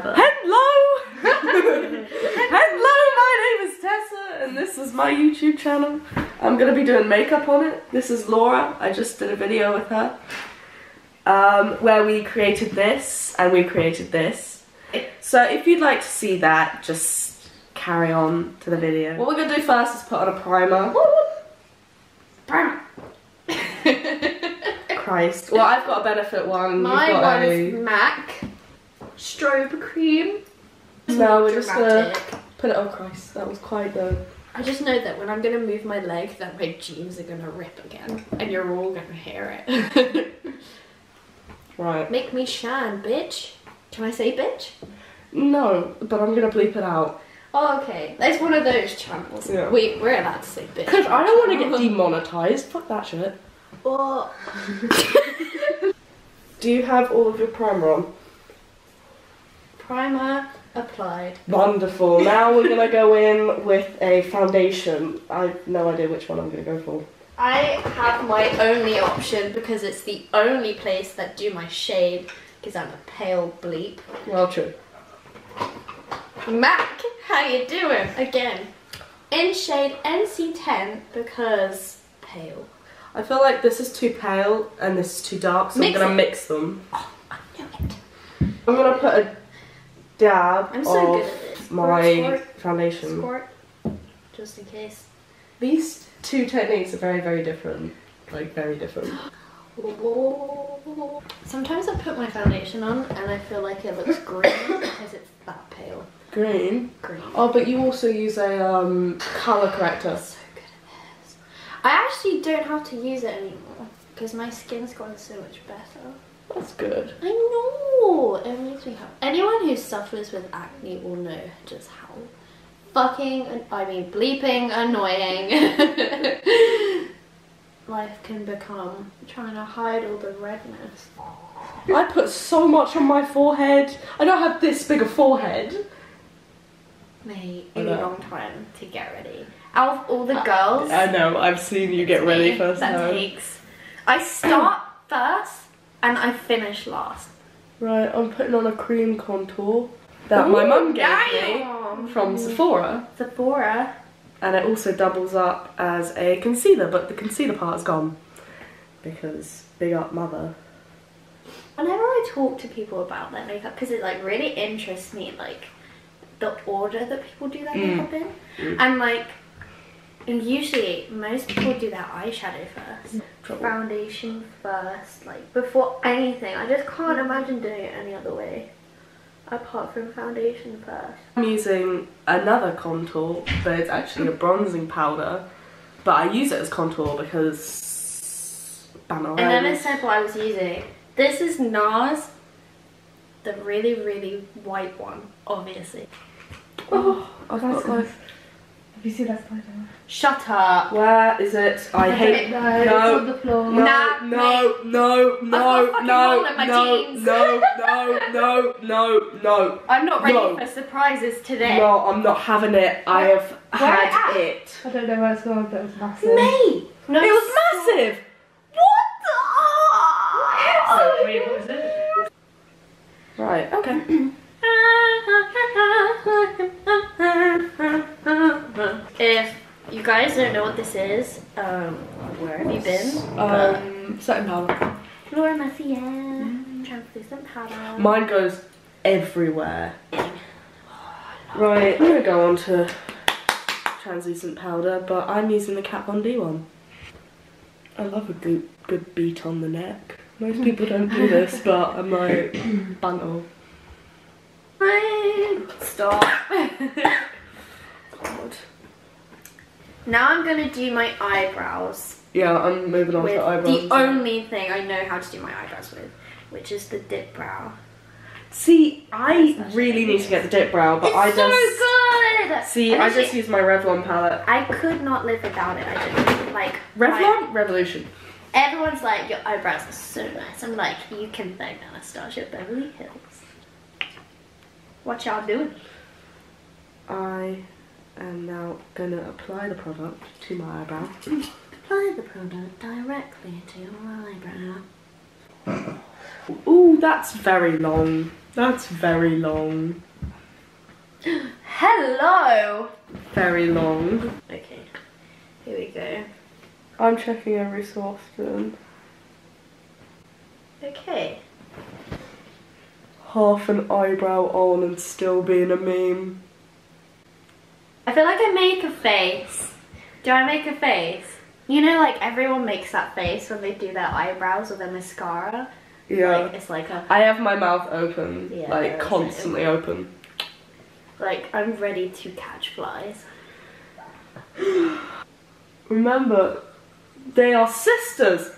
Hello! Hello, my name is Tessa and this is my YouTube channel. I'm gonna be doing makeup on it. This is Laura. I just did a video with her um, where we created this and we created this. So if you'd like to see that, just carry on to the video. What we're gonna do first is put on a primer. Primer. Christ. Well, I've got a benefit one. My one a- is MAC strobe cream. Now we're just gonna put it. on Christ, that was quite the. I just know that when I'm gonna move my leg, that my jeans are gonna rip again, and you're all gonna hear it. Right. Make me shine, bitch. Can I say bitch? No, but I'm gonna bleep it out. Oh, okay. It's one of those channels. Yeah. We we're allowed to say bitch. Because I don't want to get demonetized. Fuck that shit. Oh. Do you have all of your primer on? Primer applied. Wonderful. Now we're gonna go in with a foundation. I have no idea which one I'm gonna go for. I have my only option because it's the only place that do my shade because I'm a pale bleep. Well, true. Mac, how you doing? Again, in shade NC10 because pale. I feel like this is too pale and this is too dark, so Mix I'm gonna mix them. Oh, I knew it. I'm gonna put a dab I'm so of good at this. my Squirt, foundation. squirt, just in case. These two techniques are very, very different. Like, very different. Sometimes I put my foundation on and I feel like it looks green because it's that pale. Green. Green. Oh, but you also use a um, color corrector. so good at this. I actually don't have to use it anymore because my skin's gotten so much better. That's good. I know! It makes me happy. Anyone who suffers with acne will know just how fucking, I mean, bleeping annoying life can become trying to hide all the redness. I put so much on my forehead. I don't have this big a forehead. Mate, I a know. long time to get ready. Out of all the girls, I know, I've seen you get ready me, first that time. takes. I start first and I finish last. Right, I'm putting on a cream contour that my mum gave damn. me from Sephora. Sephora. And it also doubles up as a concealer, but the concealer part is gone. Because big up mother. Whenever I talk to people about their makeup, because it like really interests me, like the order that people do their Mm. makeup in, Mm. and like, and usually most people do their eyeshadow first, Trouble. foundation first, like before anything. I just can't imagine doing it any other way, apart from foundation first. I'm using another contour, but it's actually a bronzing powder. But I use it as contour because banner I never said what I was using. This is NARS, the really really white one, obviously. Oh, I've That's got good. Have you seen that spider? Shut up. Where is it? I hate. No, no. it's on the floor. No, Nah, no, no, no, got a fucking no, hole in my no, no, no, no, no, no. I'm not ready No. for surprises today. No, I'm not having it. I have Where had at? it. I don't know where it's gone, but it was massive. May! No, It was massive. What the? Oh, wait, what was it? Right. Okay. if you guys don't know what this is, um, where have you been? Um, setting powder. Laura Mercier, translucent powder. Mine goes everywhere. Right. I'm gonna go on to translucent powder, but I'm using the Kat Von D one. I love a good good beat on the neck. Most people don't do this, but I'm like banter. Stop. God. Now I'm gonna do my eyebrows Yeah, I'm moving on with to eyebrows. the only thing I know how to do my eyebrows with, which is the dip brow. See, I That's really need to get the dip brow, but it's I so just good. see. And I just use my Revlon palette. I could not live without it. I don't like Revlon Revolution. everyone's like, your eyebrows are so nice. I'm like, you can thank Anastasia Beverly Hills. What y'all doing? I am now gonna apply the product to my eyebrow. Apply the product directly to your eyebrow. Ooh, that's very long. That's very long. Hello. Very long. Okay. Here we go. I'm checking every so often. Okay. Half an eyebrow on and still being a meme. I feel like I make a face. Do I make a face? You know, like everyone makes that face when they do their eyebrows or their mascara. Yeah. Like it's like a I have my mouth open, Yeah, like constantly open. like I'm ready to catch flies. Remember, they are sisters,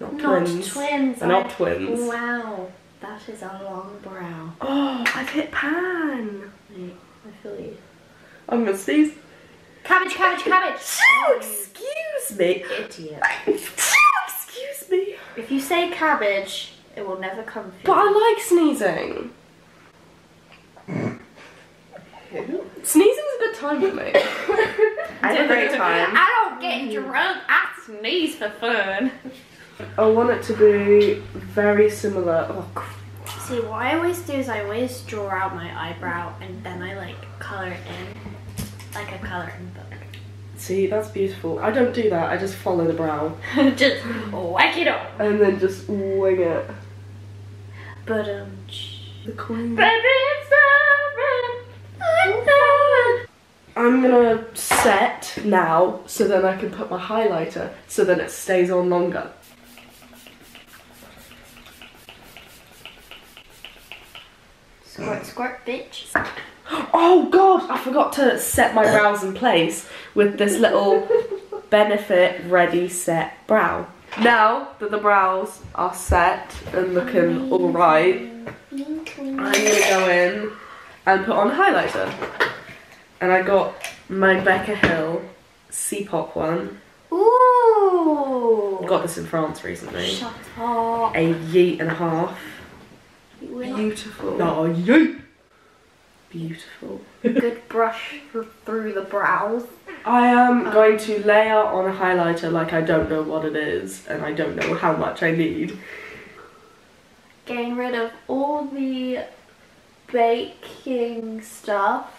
not, Not twins. twins. They're not twins. Wow, that is a long brow. Oh, I've hit pan. Wait, I feel you. I'm gonna sneeze. Cabbage, cabbage, cabbage. Oh, excuse me. Idiot. excuse me. If you say cabbage, it will never come But. I like sneezing. Sneezing's a good time for me. I have a great time. I don't get drunk. I sneeze for fun. I want it to be very similar. Oh, See, what I always do is I always draw out my eyebrow and then I like color it in, like a coloring book. see, that's beautiful. I don't do that. I just follow the brow Just whack it up. and then just wing it. But um. The queen. Baby, it's I'm gonna set now so then I can put my highlighter so then it stays on longer. Squirt, squirt, bitch. Oh god, I forgot to set my brows in place with this little Benefit Ready Set brow. Now that the brows are set and looking alright, I'm gonna go in and put on highlighter. And I got my Becca Hill C-pop one. Ooh. Got this in France recently. Shut up. A yeet and a half. Beautiful. Oh, yeet! Beautiful. good brush through the brows. I am um, going to layer on a highlighter like I don't know what it is and I don't know how much I need. Getting rid of all the baking stuff.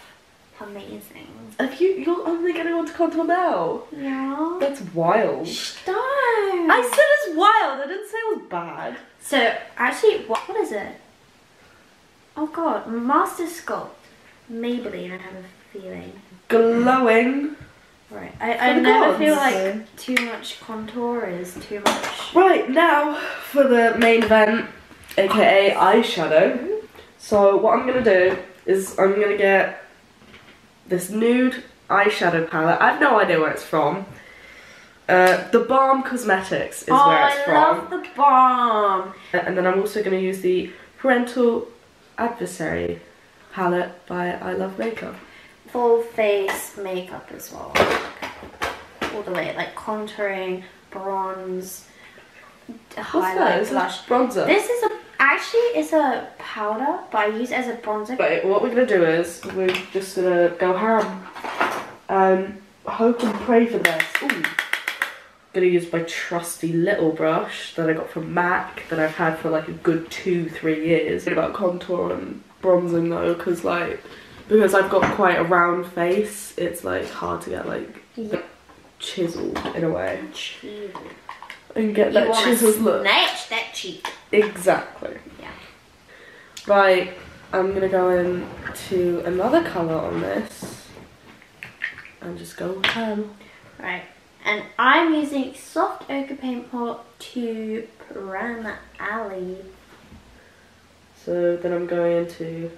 Amazing. Have you? You're only getting onto contour now. Yeah. That's wild. Stop. I said it's wild. I didn't say it was bad. So actually, what, what is it? Oh god, Master Sculpt, Maybelline. I have a feeling. Glowing. Right. I, I never feel like too much contour is too much. Right now for the main event, aka eyeshadow. So what I'm gonna do is I'm gonna get this nude eyeshadow palette. I have no idea where it's from. Uh, the Balm Cosmetics is oh, where it's I from. I love the balm. And then I'm also going to use the Parental Adversary palette by I Love Makeup. Full face makeup as well. All the way, like contouring, bronze, What's highlight, that? Blush. this bronzer? This is a actually it's a powder, but I use it as a bronzer. Right, what we're going to do is we're just going to go ham and hope and pray for this. Ooh. Gonna use my trusty little brush that I got from MAC that I've had for like a good two, three years. About contour and bronzing though, because like because I've got quite a round face, it's like hard to get like Yeah. chiseled in a way and get You that chiseled look. snatch that cheek. Exactly. Yeah. Right, I'm gonna go in to another colour on this and just go ham. Right. And I'm using soft ochre paint pot to Piranha Alley. So then I'm going into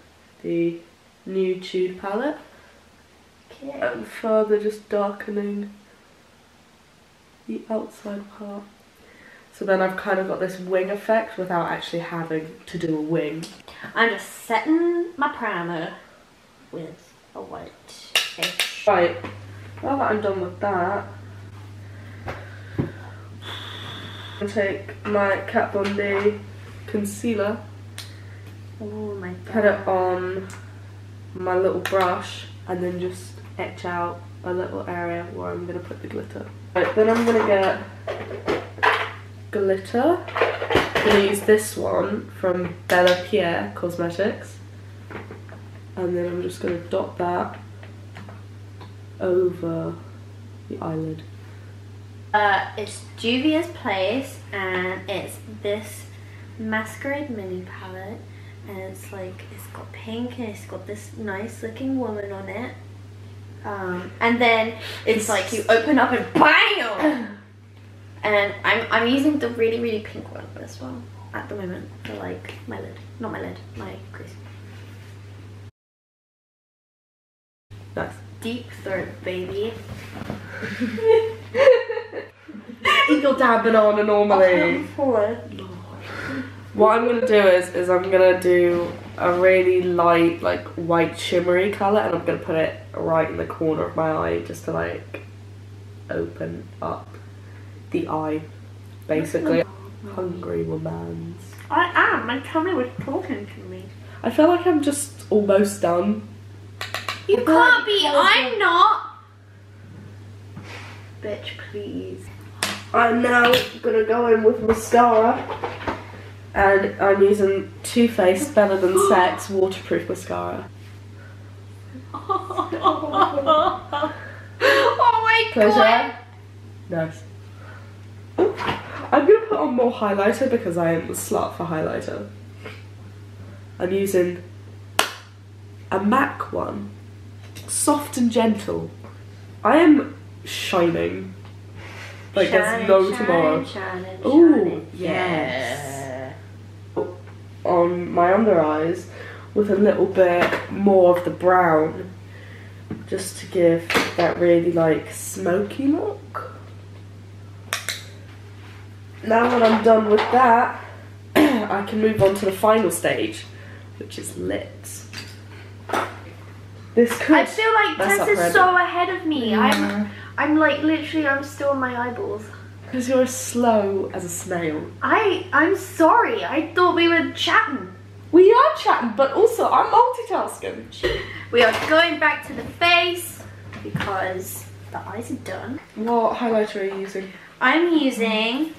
the nude Tude palette Okay. and further just darkening the outside part. So then I've kind of got this wing effect without actually having to do a wing. I'm just setting my primer with a white fish. Right, now that I'm done with that, I'm gonna take my Kat Von D concealer, Oh my god. put it on my little brush, and then just etch out a little area where I'm gonna put the glitter. Right, then I'm gonna get glitter. I'm gonna use this one from Bella Pierre Cosmetics. And then I'm just gonna dot that over the eyelid. Uh, it's Juvia's Place, and it's this masquerade mini palette, and it's like it's got pink and it's got this nice looking woman on it. Um, and then it's like you open up and BAM! And I'm I'm using the really really pink one for this one at the moment for like my lid, not my lid, my crease. Nice. Deep throat, baby. Eat your dad banana normally. What I'm gonna do is is I'm gonna do a really light like white shimmery colour and I'm gonna put it right in the corner of my eye just to like open up the eye. Basically. Mm-hmm. Hungry woman's. I am. My tummy was talking to me. I feel like I'm just almost done. You can't be. I'm not. Bitch, please. I'm now gonna go in with mascara. And I'm using Too Faced Better Than Sex waterproof mascara. oh my Close god. Nice. I'm gonna put on more highlighter because I am a slut for highlighter. I'm using a MAC one. Soft and gentle. I am shining. Like there's no tomorrow. Shining, Ooh, shining. Under eyes with a little bit more of the brown. Just to give that really like smoky look. Now that I'm done with that, I can move on to the final stage, which is lips. This could I feel like Tess is so ahead of me. I'm, I'm like literally, I'm still on my eyeballs. because you're as slow as a snail. I, I'm sorry. I thought we were chatting. We are chatting, but also I'm multitasking. We are going back to the face because the eyes are done. What highlighter are you using? I'm using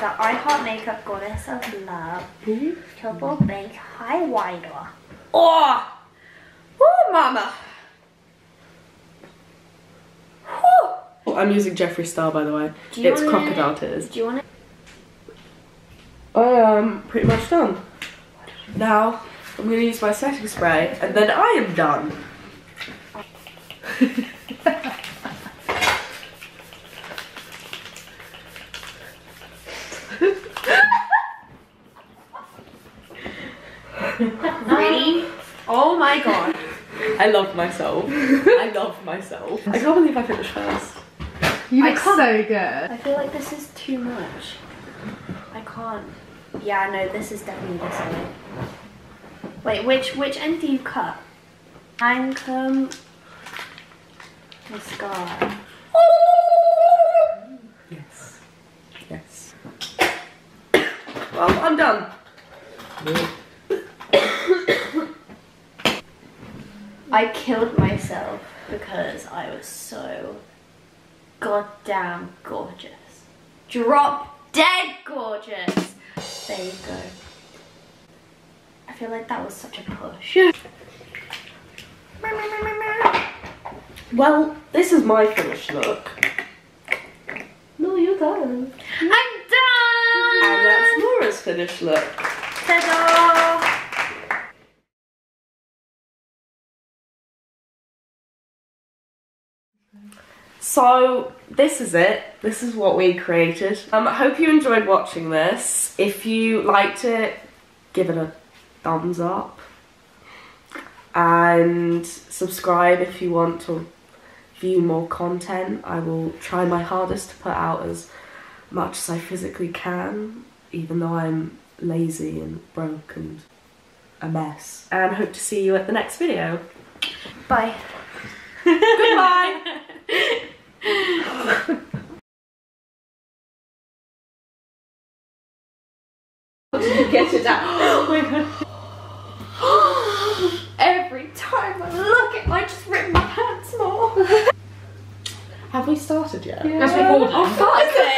the I Heart Makeup Goddess of Love hmm? Triple Baked Highlighter. Oh! Oh, mama! Whew. Oh, I'm using Jeffree Star, by the way. Do you It's wanna- crocodile tears. Do you want to? I am pretty much done. Now I'm going to use my setting spray, and then I am done. Ready? Oh my god. I love myself. I love myself. I can't believe I finished first. You look so good. I feel like this is too much. I can't. Yeah, no, this is definitely this way. Wait, which which end do you cut? Lancome mascara. Yes. Yes. Well, I'm done. I killed myself because I was so goddamn gorgeous. Drop dead gorgeous. There you go. I feel like that was such a push. Well, this is my finished look. No, you're done. I'm done! And that's Laura's finished look. Ta-da! So this is it. This is what we created. Um, I hope you enjoyed watching this. If you liked it, give it a thumbs up. And subscribe if you want to view more content. I will try my hardest to put out as much as I physically can, even though I'm lazy and broke and a mess. And hope to see you at the next video. Bye. Goodbye! Get it out. Oh Every time I look at I just rip my pants more. Have we started yet? That's recording. Oh fuck!